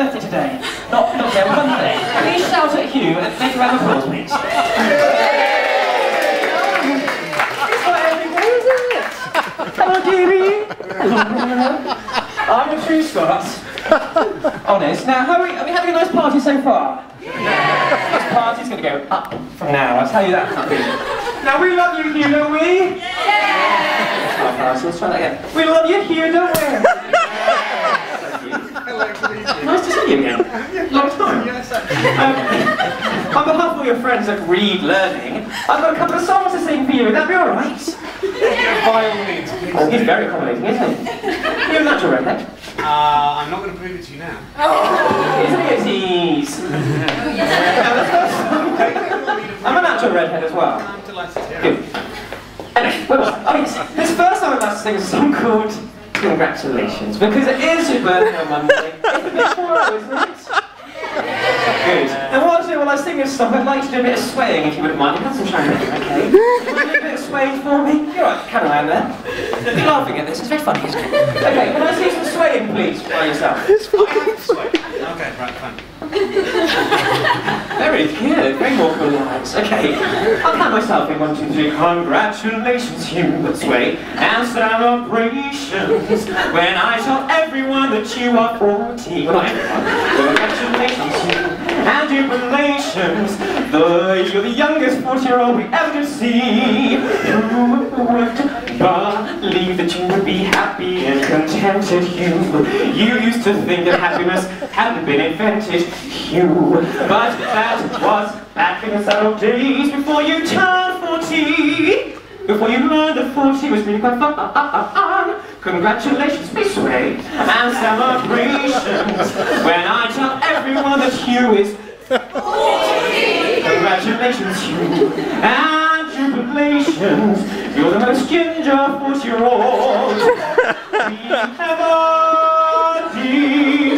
birthday today. Not, not today, Monday. Please shout at Hugh and make a round of applause, please. It's not every day, is it? Hello, dearie. I'm a true Scot. Honest. Now, how are, we, are we having a nice party so far? Yeah. This party's going to go up from now, I'll tell you that. Now, we love you, Hugh, don't we? Yeah! Oh, nice. Let's try that again. We love you, Hugh, don't we? Nice to see you again. Long time. Um, on behalf of all your friends at Reed Learning, I've got a couple of songs to sing for you. Would that be all right? By all means, please. Oh, he's very accommodating, isn't he? You're a natural redhead. Uh, I'm not going to prove it to you now. Isn't he a tease? Now, the first song- I'm a natural redhead as well. I'm delighted to hear Good. it. Anyway, where was I? Oh yes, this first song I'm about to sing is a song called Congratulations, because it is your birthday on Monday. It's tomorrow, isn't it? Good. And what I'll do while I sing this song, I'd like to do a bit of swaying, if you wouldn't mind. Concentrate, okay? Would you do a bit of swaying for me? You're right, can I, there? You're laughing at this, it's very funny, isn't it? Okay, can I see some swaying, please, by yourself? Okay, right, fine. Very good, very more relaxed. Okay, I'll count myself in one, two, three. Congratulations, that's way, and celebrations. When I tell everyone that you are 40. Well, not everyone. Congratulations, Hugh, and jubilations. Though you're the youngest 40-year-old we ever see. Who would believe that you would be happy and contented, Hugh? You used to think that happiness hadn't been invented, Hugh. But that was back in the old days before you turned 40. Before you learned that 40 was really quite fun. Ah, ah, ah, Congratulations, Miss Ray, and celebrations. When I tell everyone that Hugh is 40. Congratulations, Hugh, and jubilations. You're the most ginger 40-year-old we ever did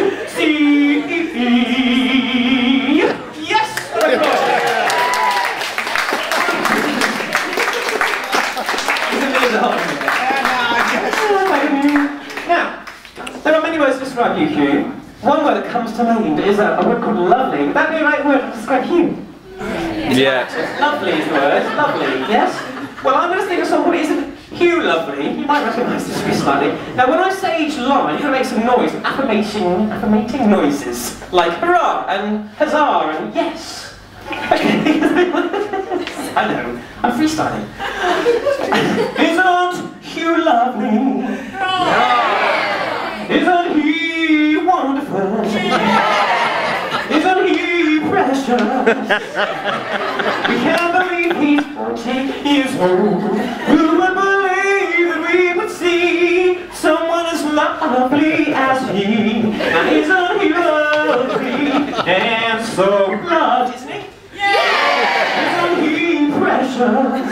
describe you, Hugh. One word that comes to mind is a, a word called lovely. Would that be the right word to describe Hugh? Yeah. Lovely is the word. Lovely, yes? Well, I'm going to sing a song called Isn't Hugh Lovely? You might recognise this pretty slightly. Now, when I say each line, you're going to make some noise, some affirmation, affirmating noises. Like hurrah and huzzah and yes. Okay. I know. I'm freestyling. Isn't Hugh lovely? Isn't he wonderful? Isn't he precious? We can't believe he's 40 years old. Who would believe that we would see someone as lovely as he? Now isn't lovely and so loved, isn't he? Isn't he precious?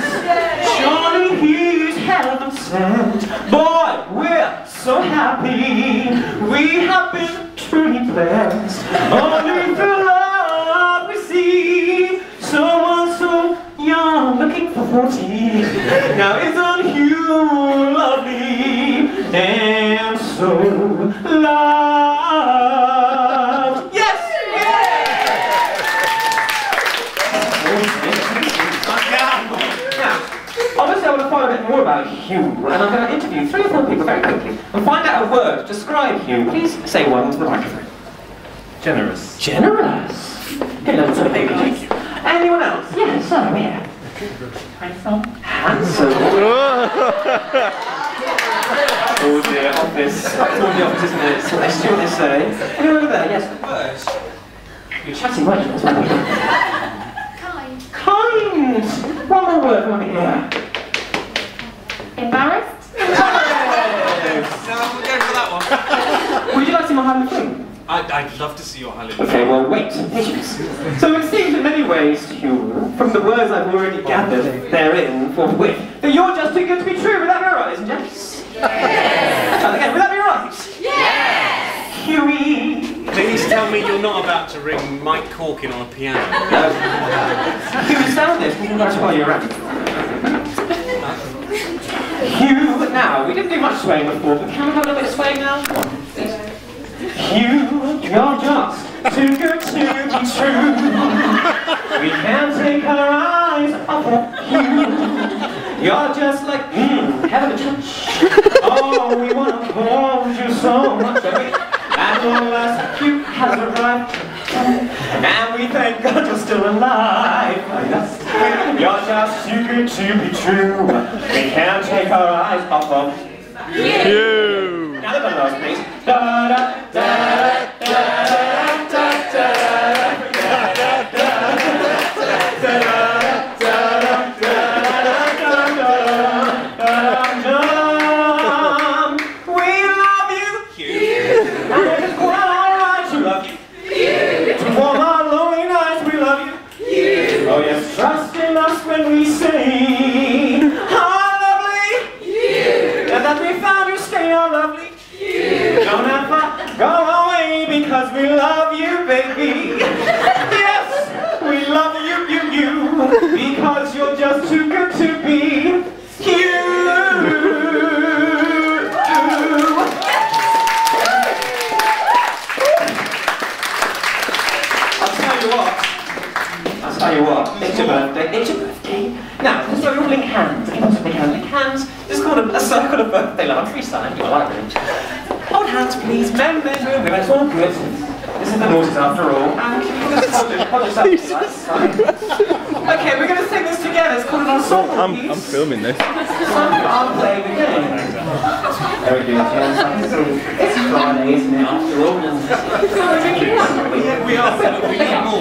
Surely he's heaven sent. Boy, we're so happy. We have been truly blessed. Only through love we see someone so young looking for 40. Now isn't Hugh lovely and so more and I'm going to interview three or four people very quickly and find out a word to describe Hugh. Please say one to the microphone. Generous. Generous. Hello to the baby. Thank you. Anyone else? Yes, sir, here. Handsome. Handsome. oh dear, office. It's all the office, isn't it? So let's see what they say. Anyone over there? Yes. You're chatting, weren't you? That's what I Kind. Kind! One more word over here. Embarrassed? No, we'll go for that one. Would you like to see my Highland fling? I'd, I'd love to see your hallelujah. Okay, well, wait. Patience. So it seems in many ways, Hugh, from the words I've already gathered therein forthwith, that you're just too good to be true. Would that be alright, isn't it? Yes! Try that again. Would that be right? Yes! Huey! Please tell me you're not about to ring Mike Corkin on a piano. No. Huey, sound this. Can you guys while you're around? Hugh, now, we didn't do much swaying before, but can we have a little bit of swaying now? You, you're just too good to be true. We can't take our eyes off of you. You're just like, hmm, having a touch. Oh, we want to hold you so much. At last, you has arrived. And we thank God you're still alive. You're just too good to be true. We can't take our eyes off of You. now the please. Da da da da da we say, how lovely. And that we found you stay lovely. Don't ever go away because we love you, baby. Yes, we love you, you, you, because you're just too good to be Good. This is the most. after all. And okay, we're going to sing this together. It's called an ensemble I'm. I'm filming this. I'll play the game. It's We're we are. We are.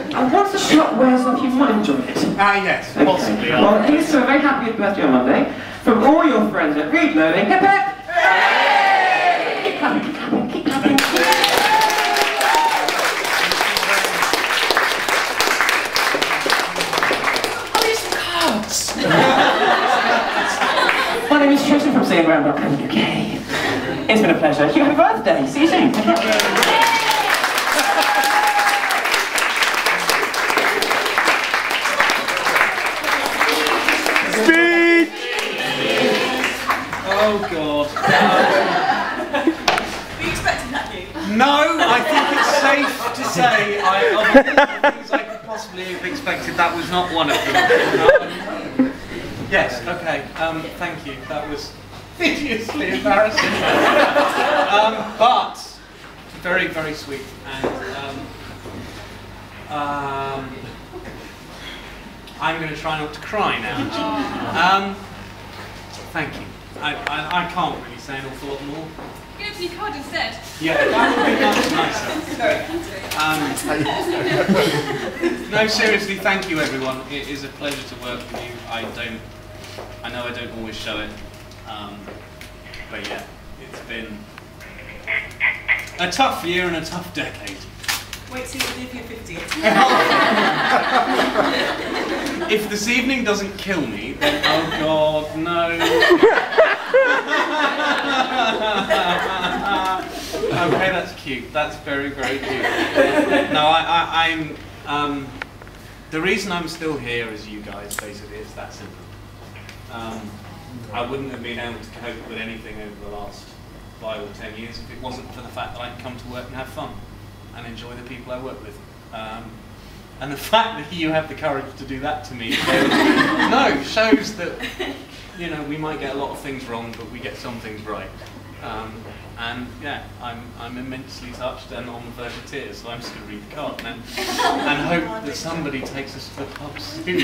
And once the shot wears off, you might enjoy it. Ah, yes, Okay. possibly. Well, here's to a very happy birthday on Monday from all your friends at Reed Learning. Hip hip! Keep clapping, keep clapping, keep clapping. Oh, it's cards. My name is Tristan from singingground.co.uk. It's been a pleasure. Things I could possibly have expected, that was not one of them. Um, yes, okay, um, thank you. That was hideously embarrassing. um, but very, very sweet. And um, um, I'm going to try not to cry now. Thank you. I, I, I can't really say an awful lot more. Give us your card instead. Yeah, that would be much nicer. Um, no, seriously, thank you everyone. It is a pleasure to work with you. I don't, I know I don't always show it, um, but yeah, it's been a tough year and a tough decade. Wait till you live your 50th. If this evening doesn't kill me, then oh god, no. okay, that's cute. That's very, very cute. No, I, I, I'm. Um, the reason I'm still here is you guys. Basically, it's that simple. Um, I wouldn't have been able to cope with anything over the last five or ten years if it wasn't for the fact that I can come to work and have fun and enjoy the people I work with. Um, and the fact that you have the courage to do that to me, shows, no, shows that you know we might get a lot of things wrong, but we get some things right. Um, and yeah, I'm I'm immensely touched and on the verge of tears. So I'm just going to read the card and, and hope that somebody takes us to the pub soon.